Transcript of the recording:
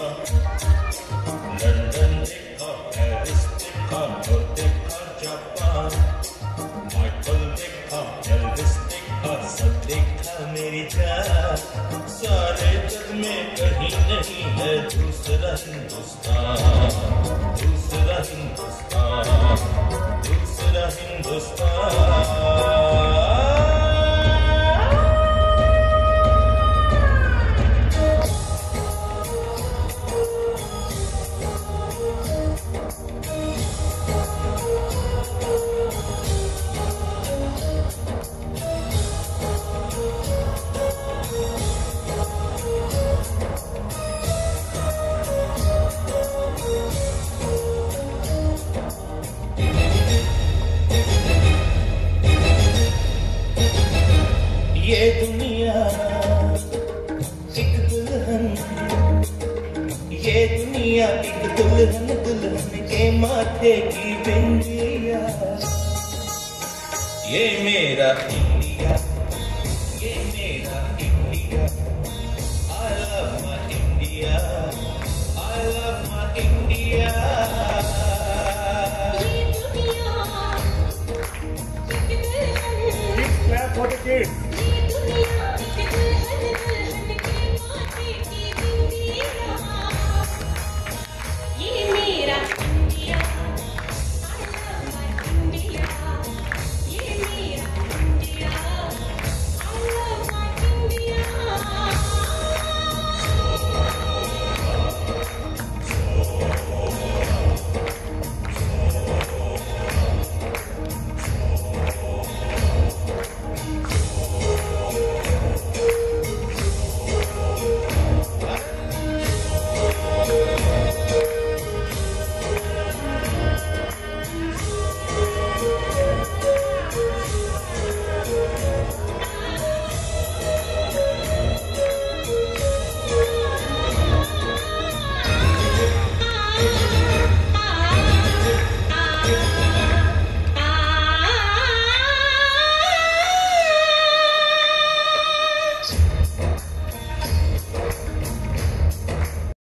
देखा लंदन देखा पेरिस देखा न्यू देखा जापान माइकल देखा एल्विस देखा सब देखा मेरी जान सारे जग में कहीं नहीं है दूसरा हिंदुस्तान ये दुनिया एक दुल्हन ये दुनिया एक दुल्हन दुल्हन के माथे की बिंदिया। ये मेरा इंडिया ये मेरा India. I India I love